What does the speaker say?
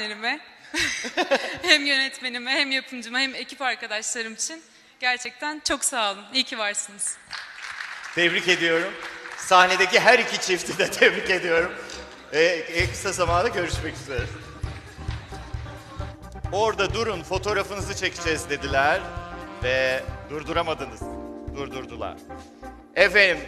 Yönetmenime, hem yönetmenime hem yapımcıma hem ekip arkadaşlarım için gerçekten çok sağ olun. İyi ki varsınız. Tebrik ediyorum. Sahnedeki her iki çifti de tebrik ediyorum. Ee, en kısa zamanda görüşmek üzere. Orada durun fotoğrafınızı çekeceğiz dediler ve durduramadınız. Durdurdular. Efendim